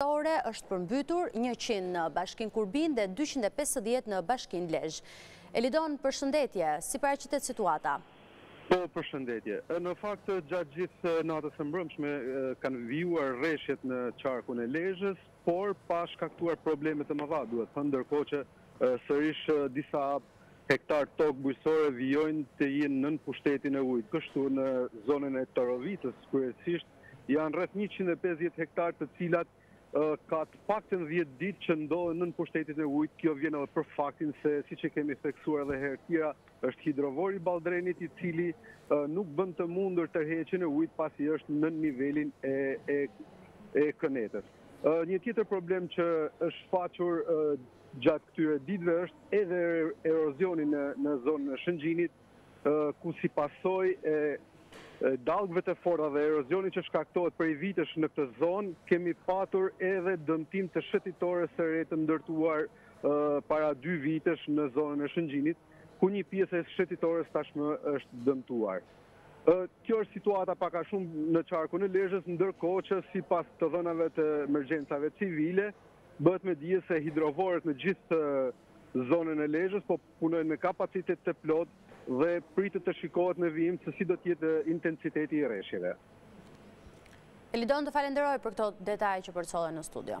Sore është përmbytur, njëqind në bashkinë Kurbin dhe dyqind e pesëdhjetë në bashkinë Lezhë. Elidon, përshëndetje, si paraqitet situata? Po, përshëndetje. Në fakt, gjatë gjithë natës së mbrëmshme kanë vijuar reshjet në qarkun e Lezhës, por pa shkaktuar probleme të mëdha, duhet thënë, ndërkohë që sërish disa hektarë tokë bujqësore vijojnë të jenë nën pushtetin e ujit. Kështu, në zonën e Torovicës, kryesisht Janë rreth njëqind e pesëdhjetë hektarë të cilat ka të paktën dhjetë ditë që ndodhen nën pushtetin e ujit. Kjo vjen edhe për faktin se, siç e kemi theksuar edhe herë tjera, është hidrovori i Balldrenit i cili nuk bën të mundur tërheqjen e ujit pasi është nën nivelin e kënetës. Një tjetër problem që është shfaqur gjatë këtyre ditëve është edhe erozioni në zonën e Shëngjinit, ku si pasojë e dallgëve të forta dhe erozionit që shkaktohet prej vitesh në këtë zonë, kemi patur edhe dëmtim të shëtitores së re të ndërtuar para dy vitesh në zonën e Shëngjinit, ku një pjesë e shëtitores tashmë është dëmtuar. Kjo është situata pak a shumë në qarkun e Lezhës, ndërkohë që sipas të dhënave të emergjencave civile, bëhet me dije se hidrovorët në gjithë zonën e Lezhës, po punojnë me kapacitet të plotë dhe pritet të shikohet në vijim se si do të jetë intensiteti i reshjeve. Elidon, të falenderoj për këto detaje që përcolle në studio.